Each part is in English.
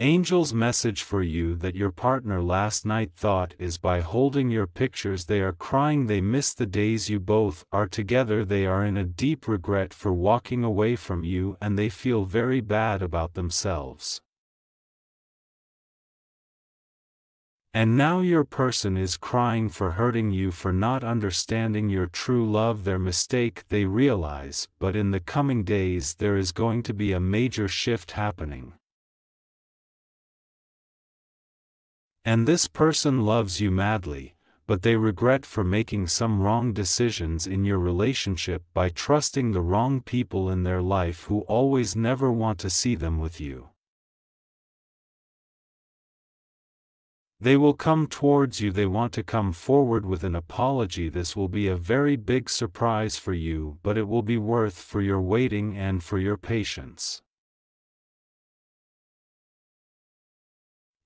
Angel's message for you that your partner last night thought is by holding your pictures they are crying they miss the days you both are together they are in a deep regret for walking away from you and they feel very bad about themselves. And now your person is crying for hurting you for not understanding your true love their mistake they realize but in the coming days there is going to be a major shift happening. And this person loves you madly, but they regret for making some wrong decisions in your relationship by trusting the wrong people in their life who always never want to see them with you. They will come towards you, they want to come forward with an apology. This will be a very big surprise for you, but it will be worth for your waiting and for your patience.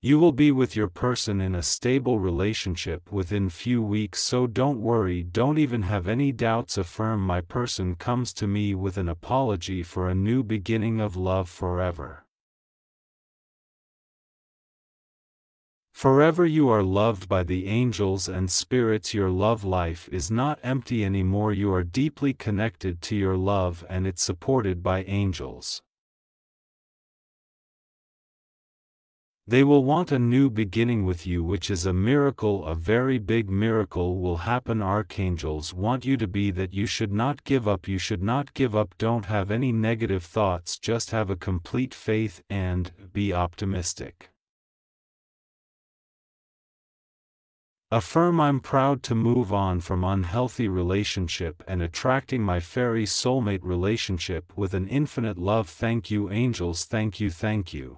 You will be with your person in a stable relationship within few weeks so don't worry don't even have any doubts affirm my person comes to me with an apology for a new beginning of love forever. Forever you are loved by the angels and spirits your love life is not empty anymore you are deeply connected to your love and it's supported by angels. They will want a new beginning with you which is a miracle a very big miracle will happen archangels want you to be that you should not give up you should not give up don't have any negative thoughts just have a complete faith and be optimistic. Affirm I'm proud to move on from unhealthy relationship and attracting my fairy soulmate relationship with an infinite love thank you angels thank you thank you.